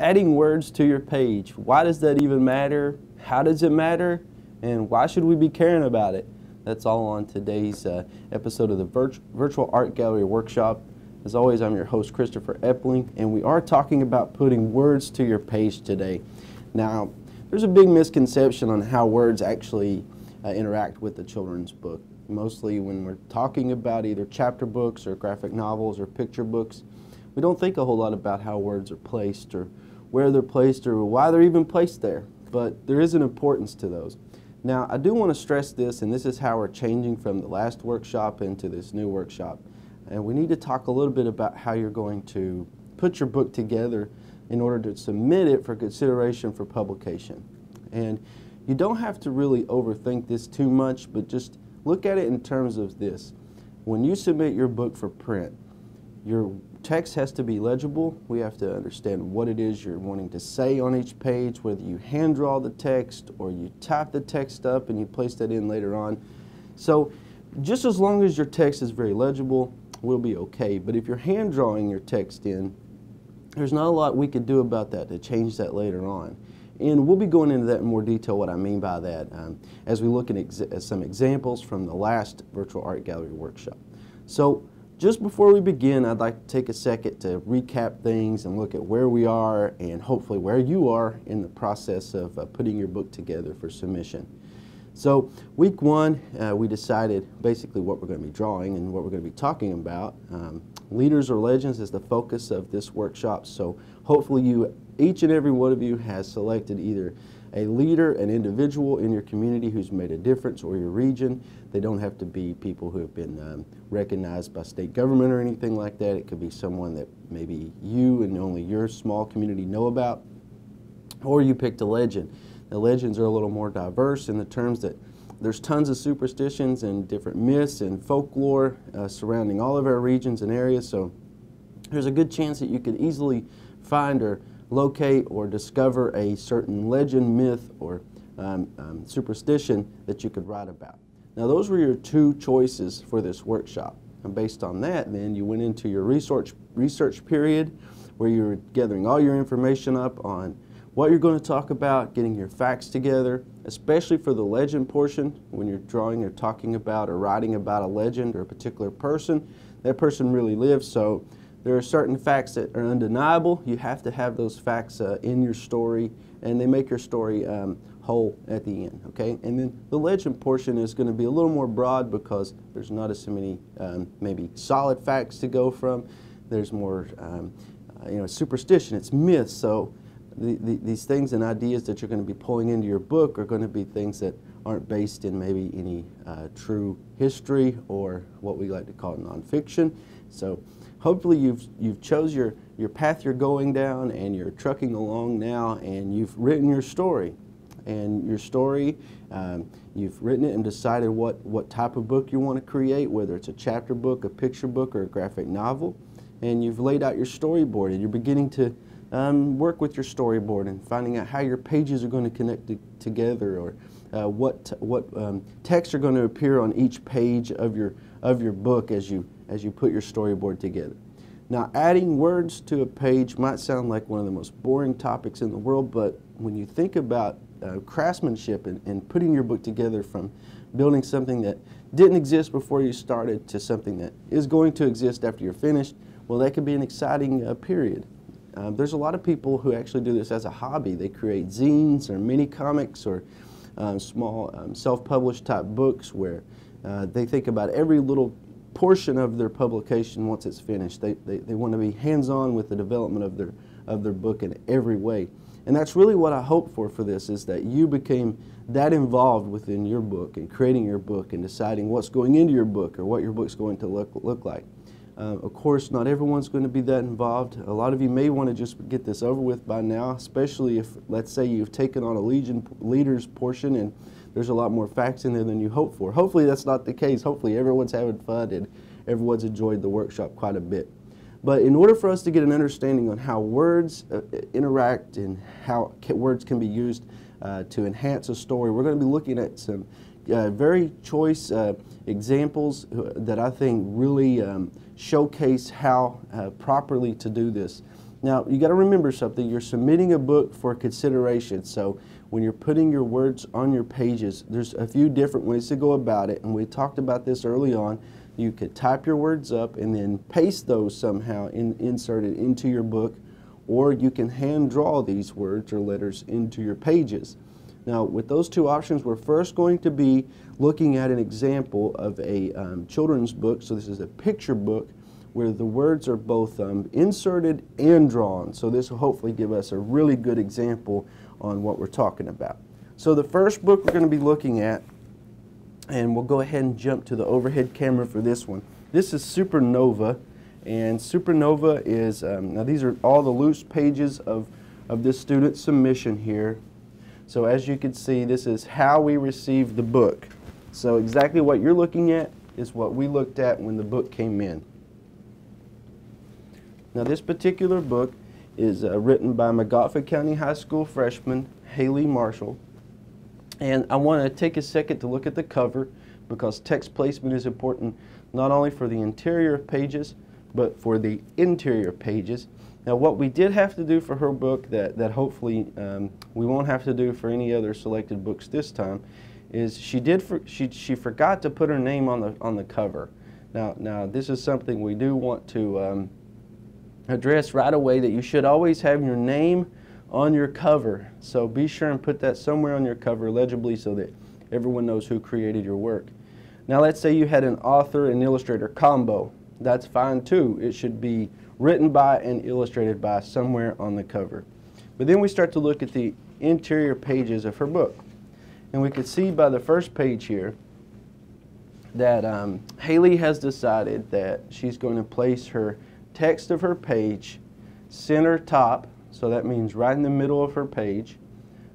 adding words to your page. Why does that even matter? How does it matter? And why should we be caring about it? That's all on today's uh, episode of the Virt Virtual Art Gallery Workshop. As always, I'm your host, Christopher Epling, and we are talking about putting words to your page today. Now, there's a big misconception on how words actually uh, interact with the children's book. Mostly when we're talking about either chapter books or graphic novels or picture books, we don't think a whole lot about how words are placed or where they're placed or why they're even placed there. But there is an importance to those. Now, I do want to stress this, and this is how we're changing from the last workshop into this new workshop. And we need to talk a little bit about how you're going to put your book together in order to submit it for consideration for publication. And you don't have to really overthink this too much, but just look at it in terms of this. When you submit your book for print, your text has to be legible. We have to understand what it is you're wanting to say on each page, whether you hand draw the text or you type the text up and you place that in later on. So just as long as your text is very legible, we'll be okay. But if you're hand drawing your text in, there's not a lot we could do about that to change that later on. And we'll be going into that in more detail, what I mean by that, um, as we look at, ex at some examples from the last Virtual Art Gallery workshop. So just before we begin, I'd like to take a second to recap things and look at where we are and hopefully where you are in the process of uh, putting your book together for submission. So week one, uh, we decided basically what we're going to be drawing and what we're going to be talking about. Um, leaders or legends is the focus of this workshop, so hopefully you, each and every one of you has selected either a leader, an individual in your community who's made a difference or your region. They don't have to be people who have been um, recognized by state government or anything like that. It could be someone that maybe you and only your small community know about. Or you picked a legend. The legends are a little more diverse in the terms that there's tons of superstitions and different myths and folklore uh, surrounding all of our regions and areas. So there's a good chance that you could easily find or locate or discover a certain legend, myth, or um, um, superstition that you could write about. Now those were your two choices for this workshop. And based on that, then you went into your research, research period where you're gathering all your information up on what you're going to talk about, getting your facts together, especially for the legend portion when you're drawing or talking about or writing about a legend or a particular person. That person really lives, so there are certain facts that are undeniable. You have to have those facts uh, in your story, and they make your story um, whole at the end, okay? And then the legend portion is going to be a little more broad because there's not as many um, maybe solid facts to go from. There's more, um, uh, you know, superstition, it's myths. So the, the, these things and ideas that you're going to be pulling into your book are going to be things that aren't based in maybe any uh, true history or what we like to call nonfiction. So hopefully you've, you've chose your, your path you're going down and you're trucking along now and you've written your story. And your story, um, you've written it and decided what, what type of book you want to create, whether it's a chapter book, a picture book, or a graphic novel. And you've laid out your storyboard and you're beginning to um, work with your storyboard and finding out how your pages are going to connect to, together or uh, what, what um, text are going to appear on each page of your, of your book as you as you put your storyboard together. Now, adding words to a page might sound like one of the most boring topics in the world, but when you think about uh, craftsmanship and, and putting your book together from building something that didn't exist before you started to something that is going to exist after you're finished, well, that could be an exciting uh, period. Uh, there's a lot of people who actually do this as a hobby. They create zines or mini comics or um, small um, self-published type books where uh, they think about every little portion of their publication once it's finished. They, they, they want to be hands-on with the development of their, of their book in every way. And that's really what I hope for for this is that you became that involved within your book and creating your book and deciding what's going into your book or what your book's going to look, look like. Uh, of course, not everyone's going to be that involved. A lot of you may want to just get this over with by now, especially if, let's say, you've taken on a Legion leader's portion and there's a lot more facts in there than you hope for. Hopefully that's not the case. Hopefully everyone's having fun and everyone's enjoyed the workshop quite a bit. But in order for us to get an understanding on how words uh, interact and how words can be used uh, to enhance a story, we're going to be looking at some uh, very choice uh, examples that I think really um, showcase how uh, properly to do this. Now, you got to remember something. You're submitting a book for consideration. So, when you're putting your words on your pages, there's a few different ways to go about it. And we talked about this early on. You could type your words up and then paste those somehow and in, it into your book, or you can hand draw these words or letters into your pages. Now, with those two options, we're first going to be looking at an example of a um, children's book. So, this is a picture book where the words are both um, inserted and drawn. So this will hopefully give us a really good example on what we're talking about. So the first book we're going to be looking at, and we'll go ahead and jump to the overhead camera for this one. This is Supernova, and Supernova is, um, now these are all the loose pages of, of this student submission here. So as you can see, this is how we received the book. So exactly what you're looking at is what we looked at when the book came in. Now this particular book is uh, written by Montgomery County High School freshman Haley Marshall. And I want to take a second to look at the cover because text placement is important not only for the interior pages but for the interior pages. Now what we did have to do for her book that, that hopefully um, we won't have to do for any other selected books this time is she did for, she, she forgot to put her name on the, on the cover. Now, now this is something we do want to um, address right away that you should always have your name on your cover. So be sure and put that somewhere on your cover legibly so that everyone knows who created your work. Now let's say you had an author and illustrator combo. That's fine too. It should be written by and illustrated by somewhere on the cover. But then we start to look at the interior pages of her book. And we can see by the first page here that um, Haley has decided that she's going to place her text of her page, center top, so that means right in the middle of her page.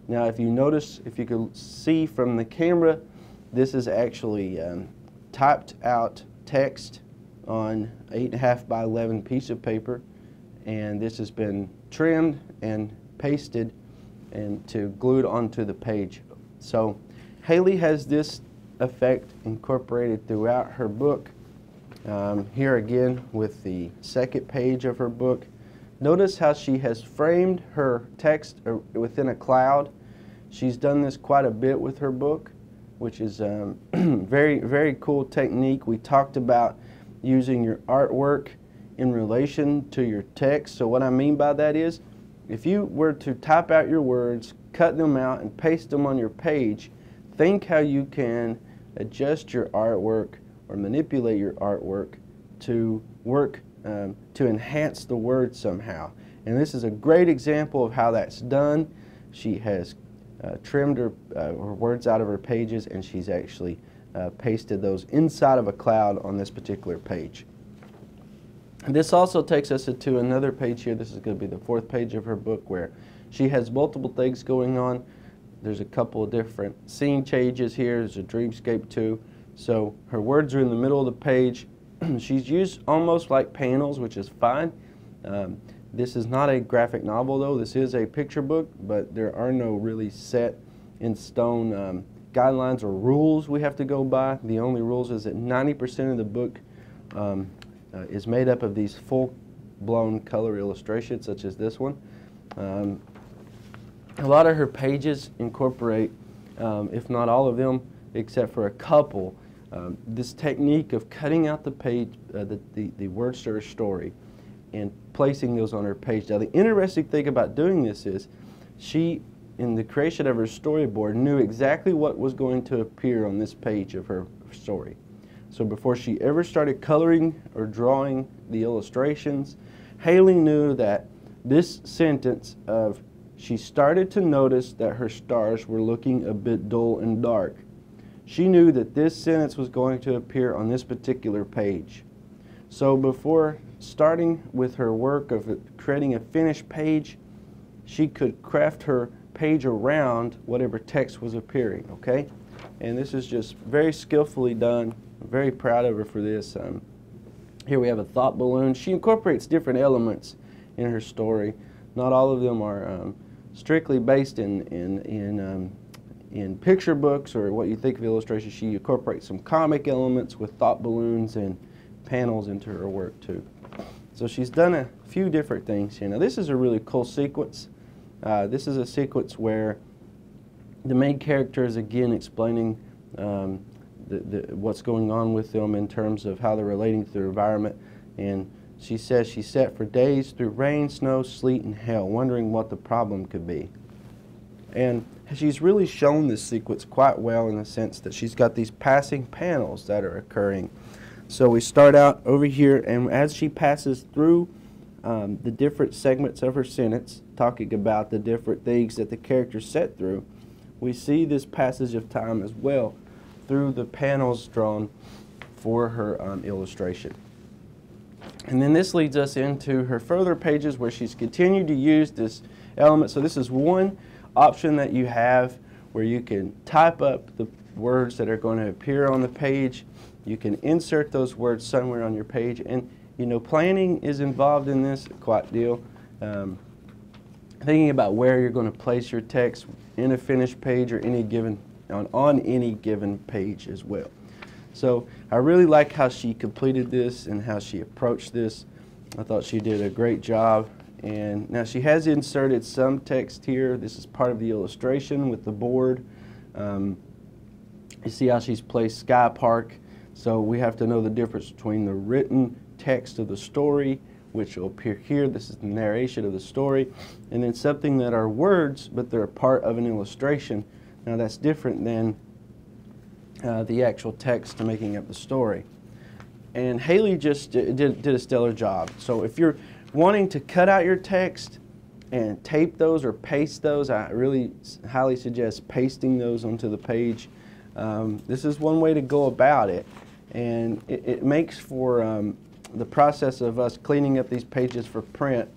Now if you notice, if you can see from the camera, this is actually um, typed out text on 8.5 by 11 piece of paper and this has been trimmed and pasted and to glued onto the page. So Haley has this effect incorporated throughout her book um, here again with the second page of her book. Notice how she has framed her text uh, within a cloud. She's done this quite a bit with her book, which is um, very, very cool technique. We talked about using your artwork in relation to your text. So what I mean by that is, if you were to type out your words, cut them out, and paste them on your page, think how you can adjust your artwork or manipulate your artwork to work um, to enhance the word somehow. And this is a great example of how that's done. She has uh, trimmed her, uh, her, words out of her pages and she's actually uh, pasted those inside of a cloud on this particular page. And this also takes us to another page here. This is going to be the fourth page of her book where she has multiple things going on. There's a couple of different scene changes here. There's a dreamscape too. So her words are in the middle of the page. She's used almost like panels, which is fine. Um, this is not a graphic novel though, this is a picture book, but there are no really set in stone um, guidelines or rules we have to go by. The only rules is that 90% of the book um, uh, is made up of these full-blown color illustrations such as this one. Um, a lot of her pages incorporate, um, if not all of them, except for a couple, um, this technique of cutting out the page, uh, the, the, the word search story and placing those on her page. Now the interesting thing about doing this is she, in the creation of her storyboard, knew exactly what was going to appear on this page of her story. So before she ever started coloring or drawing the illustrations, Haley knew that this sentence of she started to notice that her stars were looking a bit dull and dark she knew that this sentence was going to appear on this particular page. So before starting with her work of creating a finished page, she could craft her page around whatever text was appearing, okay? And this is just very skillfully done. I'm very proud of her for this. Um, here we have a thought balloon. She incorporates different elements in her story. Not all of them are um, strictly based in, in, in um, in picture books or what you think of illustration, she incorporates some comic elements with thought balloons and panels into her work too. So she's done a few different things here. Now this is a really cool sequence. Uh, this is a sequence where the main character is again explaining um, the, the, what's going on with them in terms of how they're relating to their environment. And she says she sat for days through rain, snow, sleet, and hail, wondering what the problem could be. And she's really shown this sequence quite well in the sense that she's got these passing panels that are occurring. So we start out over here, and as she passes through um, the different segments of her sentence, talking about the different things that the character set through, we see this passage of time as well through the panels drawn for her um, illustration. And then this leads us into her further pages where she's continued to use this element. So this is one option that you have where you can type up the words that are going to appear on the page. You can insert those words somewhere on your page. And, you know, planning is involved in this quite deal. Um, thinking about where you're going to place your text in a finished page or any given on, on any given page as well. So I really like how she completed this and how she approached this. I thought she did a great job. And now she has inserted some text here. This is part of the illustration with the board. Um, you see how she's placed Sky Park. So we have to know the difference between the written text of the story, which will appear here. This is the narration of the story. And then something that are words, but they're part of an illustration. Now that's different than uh, the actual text to making up the story. And Haley just did, did a stellar job. So if you're wanting to cut out your text and tape those or paste those, I really highly suggest pasting those onto the page. Um, this is one way to go about it. And it, it makes for um, the process of us cleaning up these pages for print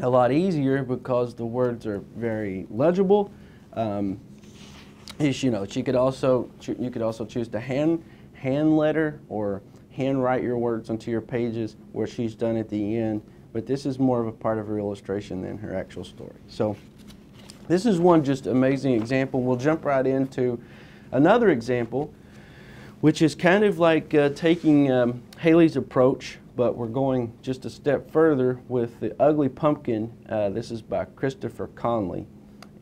a lot easier because the words are very legible. Um, you know she could also you could also choose to hand hand letter or hand write your words onto your pages where she's done at the end but this is more of a part of her illustration than her actual story so this is one just amazing example we'll jump right into another example which is kind of like uh, taking um, Haley's approach but we're going just a step further with the ugly pumpkin uh, this is by Christopher Conley.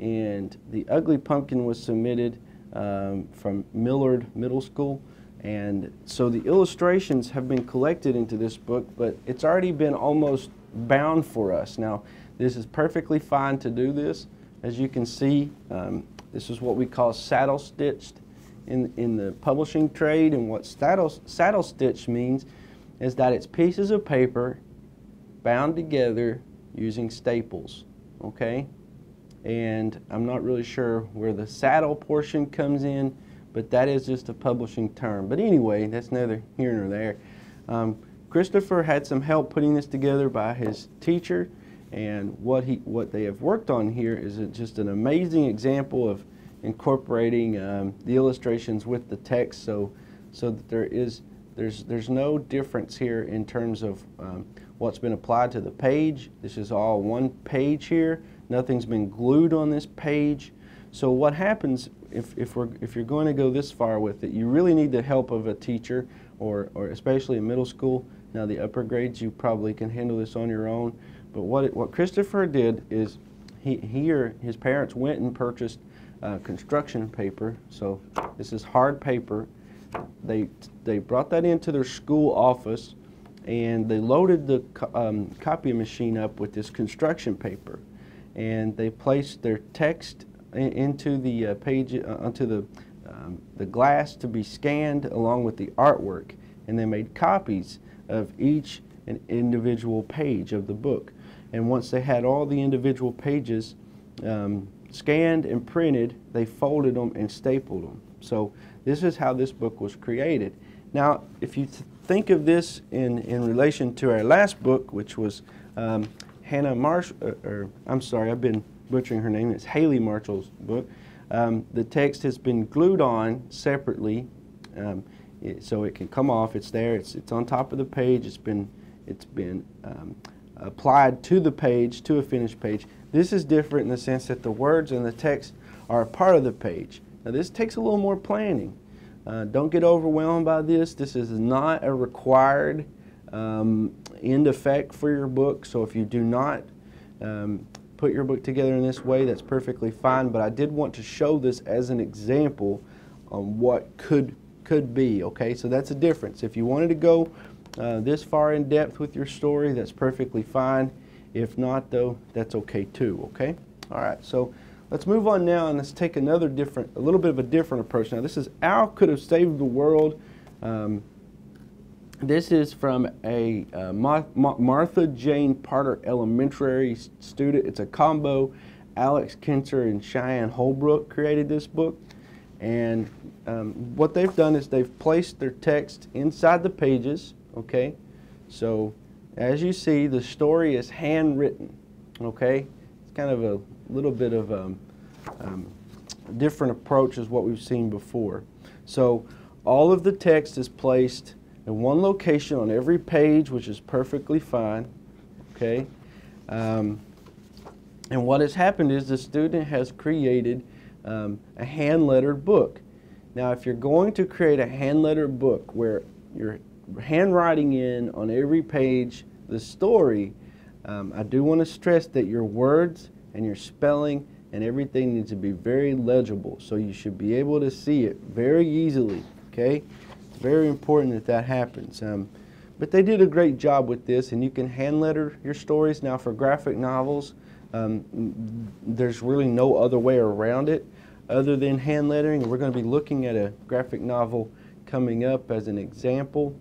And the ugly pumpkin was submitted um, from Millard Middle School. And so the illustrations have been collected into this book but it's already been almost bound for us. Now this is perfectly fine to do this. As you can see um, this is what we call saddle stitched in, in the publishing trade and what saddle, saddle stitch means is that it's pieces of paper bound together using staples okay and I'm not really sure where the saddle portion comes in, but that is just a publishing term. But anyway, that's neither here nor there. Um, Christopher had some help putting this together by his teacher, and what he what they have worked on here is just an amazing example of incorporating um, the illustrations with the text, so so that there is there's there's no difference here in terms of um, what's been applied to the page. This is all one page here. Nothing's been glued on this page. So what happens if, if, we're, if you're going to go this far with it, you really need the help of a teacher or, or especially in middle school. Now the upper grades, you probably can handle this on your own. But what, it, what Christopher did is he, he or his parents went and purchased uh, construction paper. So this is hard paper. They, they brought that into their school office and they loaded the um, copy machine up with this construction paper and they placed their text in, into the uh, page, uh, onto the, um, the glass to be scanned along with the artwork. And they made copies of each individual page of the book. And once they had all the individual pages um, scanned and printed, they folded them and stapled them. So this is how this book was created. Now, if you th think of this in, in relation to our last book, which was um, Hannah Marsh, or, uh, or, I'm sorry, I've been butchering her name. It's Haley Marshall's book. Um, the text has been glued on separately, um, it, so it can come off. It's there. It's it's on top of the page. It's been it's been um, applied to the page to a finished page. This is different in the sense that the words and the text are a part of the page. Now this takes a little more planning. Uh, don't get overwhelmed by this. This is not a required um, end effect for your book. So if you do not um, put your book together in this way, that's perfectly fine. But I did want to show this as an example on what could could be. Okay, so that's a difference. If you wanted to go uh, this far in depth with your story, that's perfectly fine. If not, though, that's okay too. Okay. All right. So let's move on now and let's take another different, a little bit of a different approach. Now this is Al could have saved the world. Um, this is from a uh, Ma Martha Jane Potter Elementary student. It's a combo. Alex Kinser and Cheyenne Holbrook created this book. And um, what they've done is they've placed their text inside the pages, okay? So as you see, the story is handwritten, okay? It's kind of a little bit of a um, um, different approach as what we've seen before. So all of the text is placed in one location on every page, which is perfectly fine. Okay? Um, and what has happened is the student has created um, a hand-lettered book. Now, if you're going to create a hand-lettered book where you're handwriting in on every page the story, um, I do want to stress that your words and your spelling and everything needs to be very legible. So you should be able to see it very easily. Okay? It's very important that that happens. Um, but they did a great job with this, and you can hand letter your stories. Now, for graphic novels, um, there's really no other way around it other than hand lettering. We're going to be looking at a graphic novel coming up as an example.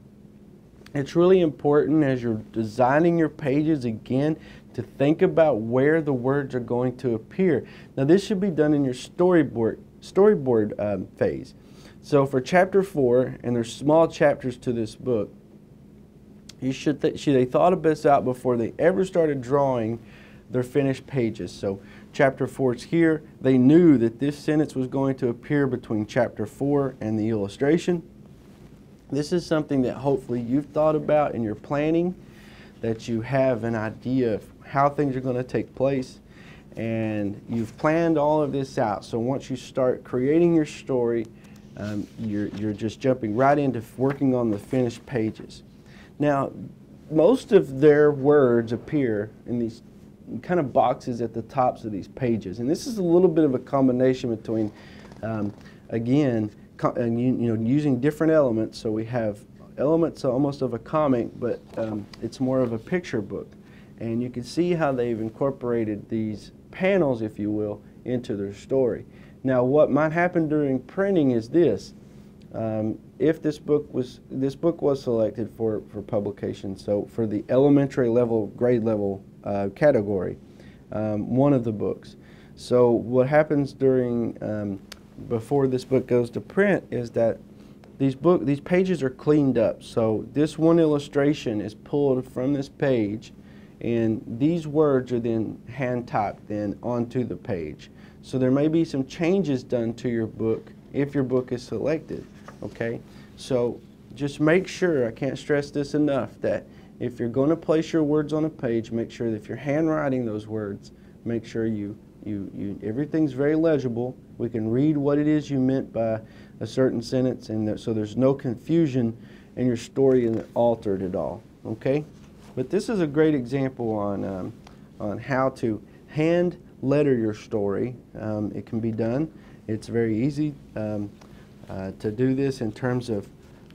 It's really important as you're designing your pages again to think about where the words are going to appear. Now, this should be done in your storyboard storyboard um, phase. So for chapter four, and there's small chapters to this book, you should th they thought of this out before they ever started drawing their finished pages. So chapter four is here. They knew that this sentence was going to appear between chapter four and the illustration. This is something that hopefully you've thought about in your planning, that you have an idea of how things are going to take place, and you've planned all of this out. So once you start creating your story, um, you're, you're just jumping right into working on the finished pages. Now, most of their words appear in these kind of boxes at the tops of these pages. And this is a little bit of a combination between, um, again, and you, know, using different elements. So we have elements almost of a comic, but um, it's more of a picture book. And you can see how they've incorporated these panels, if you will, into their story. Now, what might happen during printing is this. Um, if this book was this book was selected for, for publication, so for the elementary level, grade level uh, category, um, one of the books. So what happens during um, before this book goes to print is that these book these pages are cleaned up. So this one illustration is pulled from this page, and these words are then hand typed then onto the page. So there may be some changes done to your book if your book is selected, okay? So just make sure, I can't stress this enough, that if you're going to place your words on a page, make sure that if you're handwriting those words, make sure you, you, you everything's very legible. We can read what it is you meant by a certain sentence, and that, so there's no confusion and your story isn't altered at all, okay? But this is a great example on, um, on how to hand letter your story. Um, it can be done. It's very easy um, uh, to do this in terms of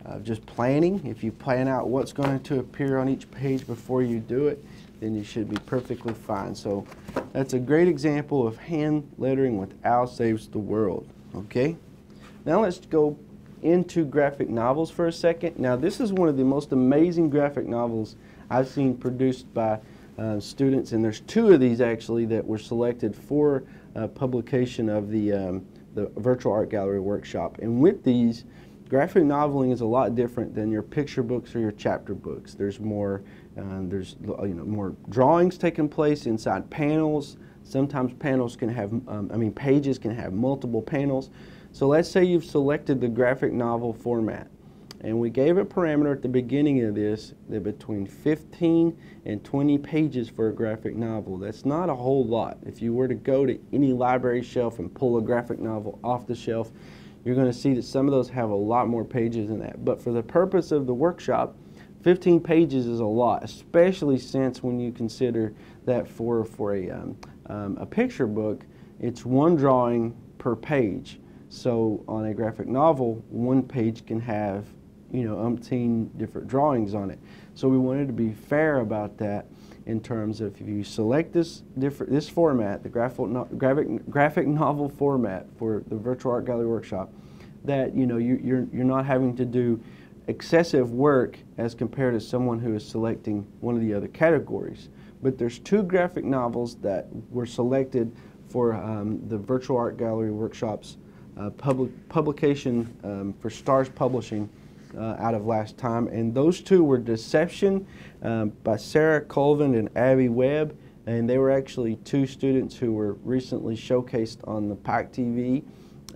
uh, just planning. If you plan out what's going to appear on each page before you do it, then you should be perfectly fine. So that's a great example of hand lettering with Al Saves the World. Okay? Now let's go into graphic novels for a second. Now this is one of the most amazing graphic novels I've seen produced by uh, students, and there's two of these actually that were selected for uh, publication of the, um, the virtual art gallery workshop. And with these, graphic noveling is a lot different than your picture books or your chapter books. There's more, uh, there's you know more drawings taking place inside panels. Sometimes panels can have, um, I mean, pages can have multiple panels. So let's say you've selected the graphic novel format. And we gave a parameter at the beginning of this that between 15 and 20 pages for a graphic novel. That's not a whole lot. If you were to go to any library shelf and pull a graphic novel off the shelf, you're going to see that some of those have a lot more pages than that. But for the purpose of the workshop, 15 pages is a lot, especially since when you consider that for, for a, um, um, a picture book, it's one drawing per page. So on a graphic novel, one page can have, you know, umpteen different drawings on it. So we wanted to be fair about that in terms of if you select this different this format, the graphic, no, graphic, graphic novel format for the virtual art gallery workshop, that you know you, you're you're not having to do excessive work as compared to someone who is selecting one of the other categories. But there's two graphic novels that were selected for um, the virtual art gallery workshops uh, public publication um, for Stars Publishing uh, out of last time, and those two were Deception um, by Sarah Colvin and Abby Webb, and they were actually two students who were recently showcased on the Pike TV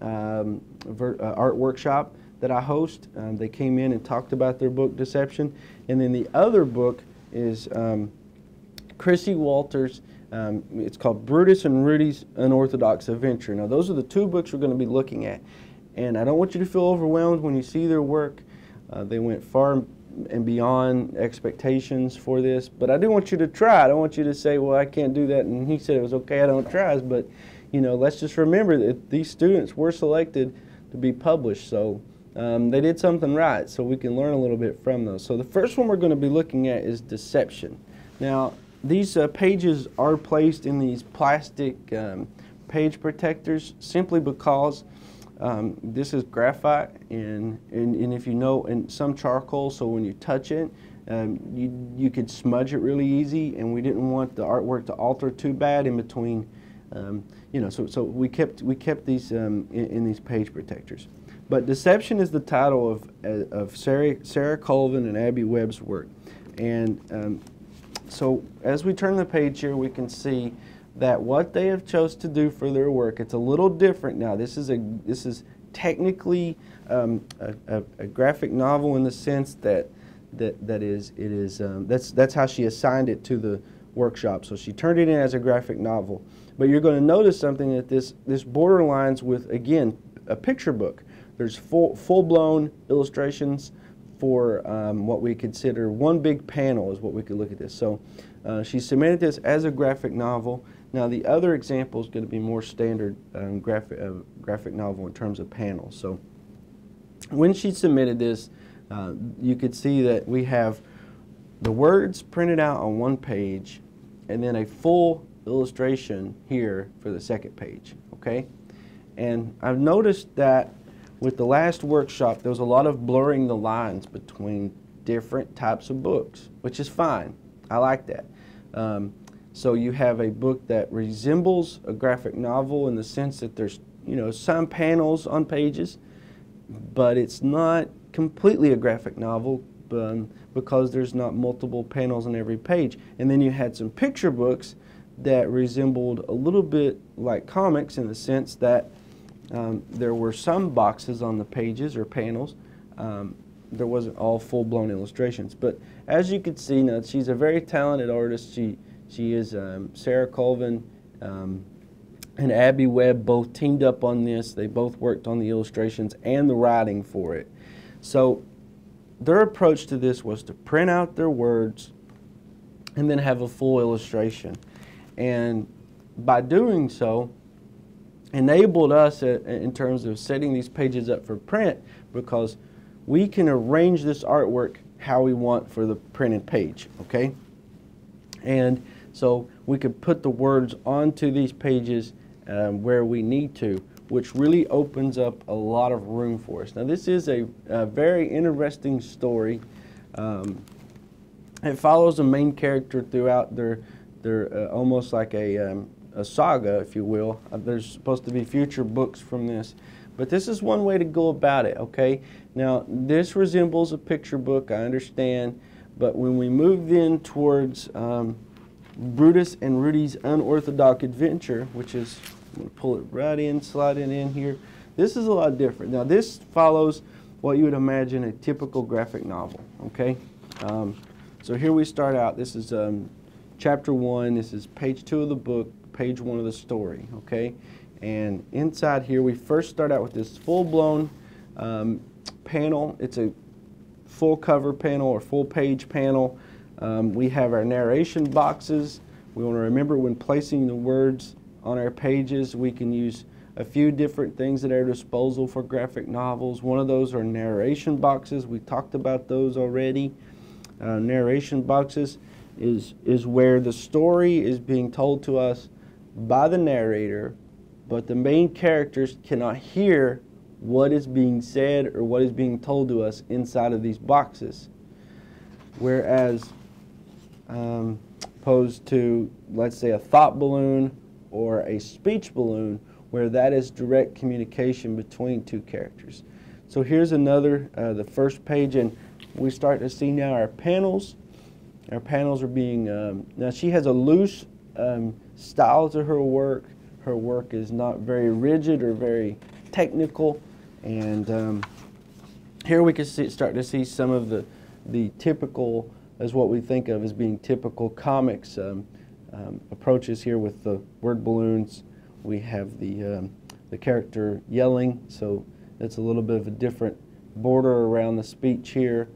um, uh, art workshop that I host. Um, they came in and talked about their book Deception, and then the other book is um, Chrissy Walters. Um, it's called Brutus and Rudy's Unorthodox Adventure. Now, those are the two books we're going to be looking at. And I don't want you to feel overwhelmed when you see their work. Uh, they went far and beyond expectations for this, but I do want you to try. I don't want you to say, well, I can't do that, and he said it was okay, I don't try. But, you know, let's just remember that these students were selected to be published, so um, they did something right, so we can learn a little bit from those. So the first one we're going to be looking at is deception. Now, these uh, pages are placed in these plastic um, page protectors simply because um, this is graphite, and, and, and if you know, and some charcoal, so when you touch it, um, you, you could smudge it really easy, and we didn't want the artwork to alter too bad in between, um, you know, so, so we kept, we kept these um, in, in, these page protectors. But Deception is the title of, uh, of Sarah, Sarah Colvin and Abby Webb's work. And um, so as we turn the page here, we can see that what they have chose to do for their work, it's a little different now. This is a this is technically um, a, a, graphic novel in the sense that that that is it is um, that's that's how she assigned it to the workshop. So she turned it in as a graphic novel. But you're going to notice something that this this borderlines with again a picture book. There's full full blown illustrations for um, what we consider one big panel is what we could look at this. So uh, she submitted this as a graphic novel. Now the other example is going to be more standard um, graphic, uh, graphic novel in terms of panels. So when she submitted this, uh, you could see that we have the words printed out on one page and then a full illustration here for the second page, okay? And I've noticed that with the last workshop, there was a lot of blurring the lines between different types of books, which is fine. I like that. Um, so you have a book that resembles a graphic novel in the sense that there's, you know, some panels on pages, but it's not completely a graphic novel um, because there's not multiple panels on every page. And then you had some picture books that resembled a little bit like comics in the sense that um, there were some boxes on the pages or panels. Um, there wasn't all full-blown illustrations. But as you can see now, she's a very talented artist. She she is um, Sarah Colvin um, and Abby Webb both teamed up on this. They both worked on the illustrations and the writing for it. So their approach to this was to print out their words and then have a full illustration. And by doing so, enabled us in terms of setting these pages up for print because we can arrange this artwork how we want for the printed page, okay? And so we could put the words onto these pages um, where we need to, which really opens up a lot of room for us. Now this is a, a very interesting story. Um, it follows the main character throughout their, their uh, almost like a, um, a saga, if you will. Uh, there's supposed to be future books from this. But this is one way to go about it, okay? Now, this resembles a picture book, I understand, but when we move in towards um, Brutus and Rudy's Unorthodox Adventure, which is, I'm going to pull it right in, slide it in here. This is a lot different. Now this follows what you would imagine a typical graphic novel, okay? Um, so here we start out. This is um, chapter one. This is page two of the book, page one of the story, okay? And inside here, we first start out with this full-blown um, panel. It's a full cover panel or full page panel. Um, we have our narration boxes. We want to remember when placing the words on our pages, we can use a few different things at our disposal for graphic novels. One of those are narration boxes. We talked about those already. Uh, narration boxes is, is where the story is being told to us by the narrator, but the main characters cannot hear what is being said or what is being told to us inside of these boxes. Whereas, um, opposed to, let's say, a thought balloon or a speech balloon, where that is direct communication between two characters. So here's another, uh, the first page, and we start to see now our panels. Our panels are being, um, now she has a loose um, style to her work. Her work is not very rigid or very technical. And um, here we can see, start to see some of the, the typical, as what we think of as being typical comics um, um, approaches here with the word balloons. We have the, um, the character yelling, so it's a little bit of a different border around the speech here.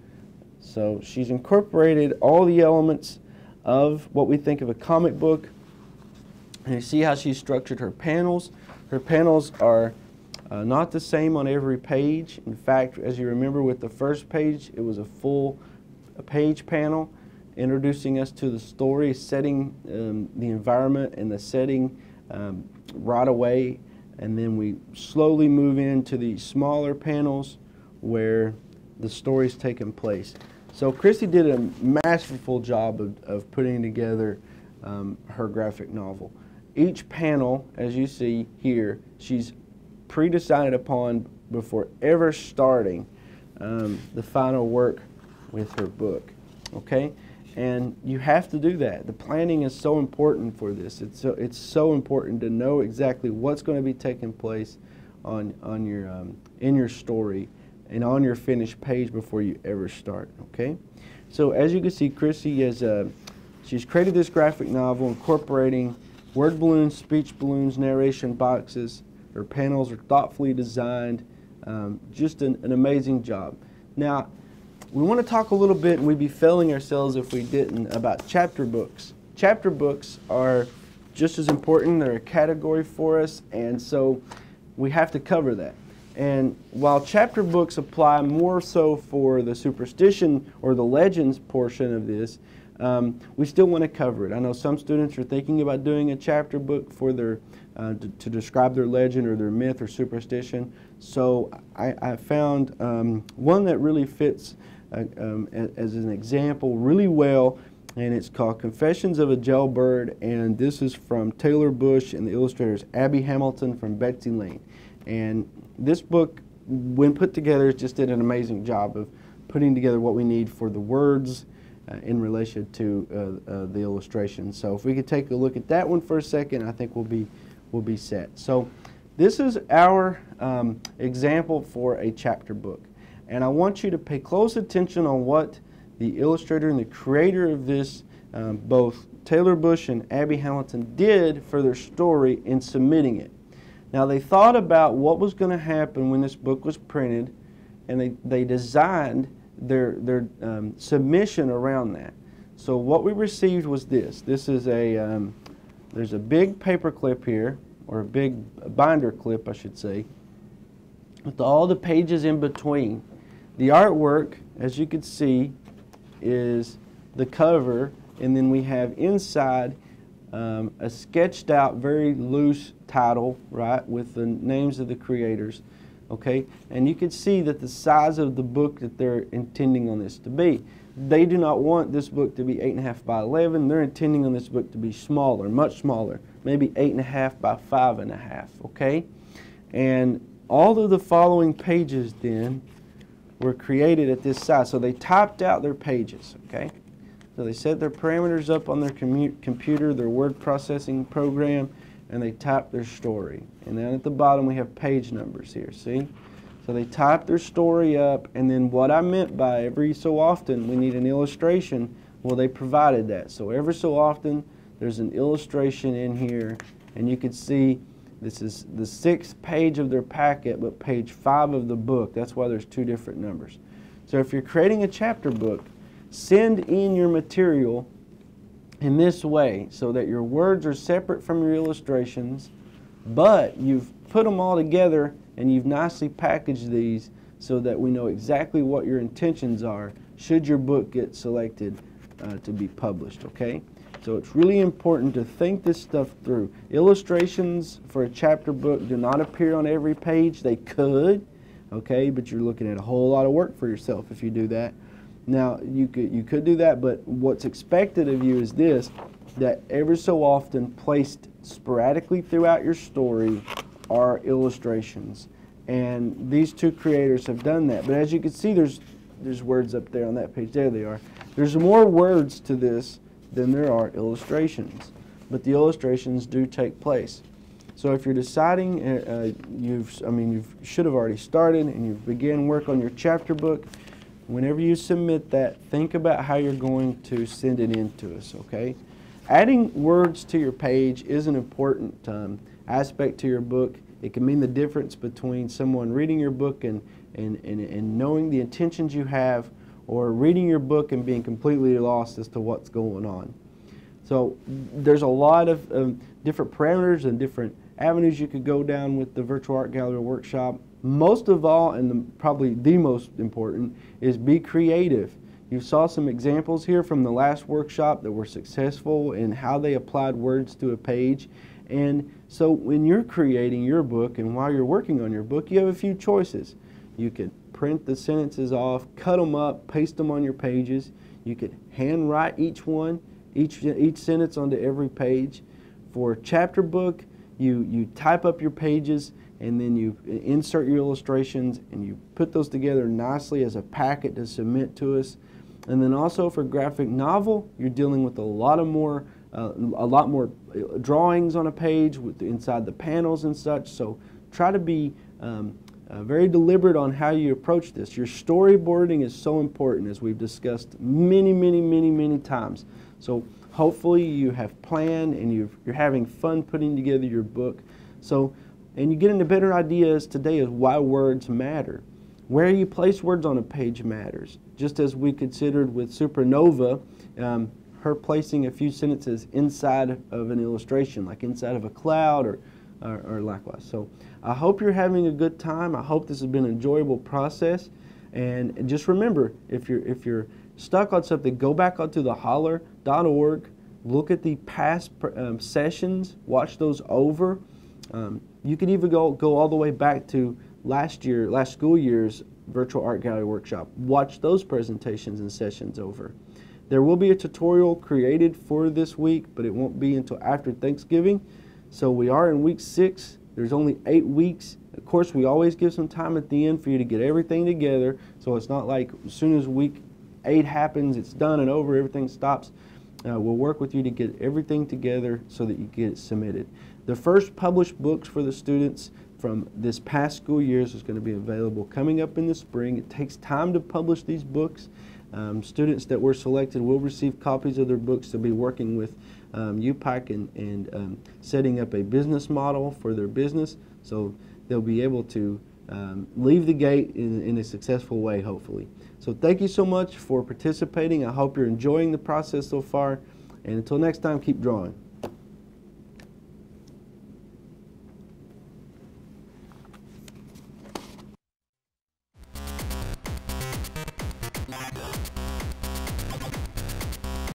So she's incorporated all the elements of what we think of a comic book. And you see how she structured her panels. Her panels are uh, not the same on every page. In fact, as you remember with the first page, it was a full page panel introducing us to the story, setting um, the environment and the setting um, right away. And then we slowly move into the smaller panels where the story's taking place. So Christy did a masterful job of, of putting together um, her graphic novel. Each panel, as you see here, she's pre-decided upon before ever starting um, the final work with her book. Okay? And you have to do that. The planning is so important for this. It's so, it's so important to know exactly what's going to be taking place on, on your, um, in your story and on your finished page before you ever start, okay? So as you can see, Chrissy has, uh, she's created this graphic novel incorporating word balloons, speech balloons, narration boxes. Her panels are thoughtfully designed. Um, just an, an amazing job. Now, we want to talk a little bit, and we'd be failing ourselves if we didn't, about chapter books. Chapter books are just as important. They're a category for us, and so we have to cover that. And while chapter books apply more so for the superstition or the legends portion of this, um, we still want to cover it. I know some students are thinking about doing a chapter book for their uh, to, to, describe their legend or their myth or superstition. So I, I found um, one that really fits uh, um, as an example really well, and it's called Confessions of a Jailbird, and this is from Taylor Bush and the illustrators Abby Hamilton from Betsy Layne. And this book, when put together, just did an amazing job of putting together what we need for the words in relation to uh, uh, the illustration. So if we could take a look at that one for a second, I think we'll be, we'll be set. So this is our um, example for a chapter book. And I want you to pay close attention on what the illustrator and the creator of this, um, both Taylor Bush and Abby Hamilton, did for their story in submitting it. Now they thought about what was going to happen when this book was printed, and they, they designed their, their um, submission around that. So what we received was this. This is a, um, there's a big paper clip here, or a big binder clip, I should say, with all the pages in between. The artwork, as you can see, is the cover, and then we have inside um, a sketched out, very loose title, right, with the names of the creators, okay? And you can see that the size of the book that they're intending on this to be. They do not want this book to be 8.5 by 11. They're intending on this book to be smaller, much smaller, maybe 8.5 by 5.5, okay? And all of the following pages then were created at this size. So they typed out their pages, okay? So they set their parameters up on their computer, their word processing program, and they type their story. And then at the bottom we have page numbers here, see? So they type their story up, and then what I meant by every so often we need an illustration, well, they provided that. So every so often there's an illustration in here, and you can see this is the sixth page of their packet, but page five of the book. That's why there's two different numbers. So if you're creating a chapter book, send in your material in this way so that your words are separate from your illustrations, but you've put them all together and you've nicely packaged these so that we know exactly what your intentions are should your book get selected uh, to be published, okay? So it's really important to think this stuff through. Illustrations for a chapter book do not appear on every page. They could, okay, but you're looking at a whole lot of work for yourself if you do that. Now, you could, you could do that, but what's expected of you is this, that every so often placed sporadically throughout your story are illustrations. And these two creators have done that. But as you can see, there's, there's words up there on that page. There they are. There's more words to this than there are illustrations. But the illustrations do take place. So if you're deciding, uh, uh you've, I mean, you should have already started and you've began work on your chapter book, whenever you submit that, think about how you're going to send it in to us, okay? Adding words to your page is an important um, aspect to your book. It can mean the difference between someone reading your book and, and, and, and knowing the intentions you have or reading your book and being completely lost as to what's going on. So there's a lot of um, different parameters and different avenues you could go down with the virtual art gallery workshop. Most of all, and the, probably the most important, is be creative. You saw some examples here from the last workshop that were successful in how they applied words to a page. And so when you're creating your book and while you're working on your book, you have a few choices. You could print the sentences off, cut them up, paste them on your pages. You could handwrite each one, each, each sentence onto every page. For a chapter book, you, you type up your pages and then you insert your illustrations and you put those together nicely as a packet to submit to us. And then also for graphic novel, you're dealing with a lot of more, uh, a lot more drawings on a page with inside the panels and such. So try to be um, uh, very deliberate on how you approach this. Your storyboarding is so important, as we've discussed many, many, many, many times. So hopefully you have planned and you are having fun putting together your book. So, and you get into better ideas today of why words matter. Where you place words on a page matters. Just as we considered with Supernova, um, her placing a few sentences inside of an illustration, like inside of a cloud or or, or likewise. So I hope you're having a good time. I hope this has been an enjoyable process. And just remember, if you're if you're stuck on something, go back onto the holler.org, look at the past um, sessions, watch those over. Um, you can even go go all the way back to last year, last school year's virtual art gallery workshop. Watch those presentations and sessions over. There will be a tutorial created for this week, but it won't be until after Thanksgiving. So we are in week six. There's only eight weeks. Of course, we always give some time at the end for you to get everything together. So it's not like as soon as week eight happens, it's done and over, everything stops. Uh, we'll work with you to get everything together so that you get it submitted. The first published books for the students from this past school years is going to be available coming up in the spring. It takes time to publish these books. Um, students that were selected will receive copies of their books to be working with um, UPIKE and, and um, setting up a business model for their business so they'll be able to um, leave the gate in, in a successful way, hopefully. So thank you so much for participating. I hope you're enjoying the process so far. And until next time, keep drawing.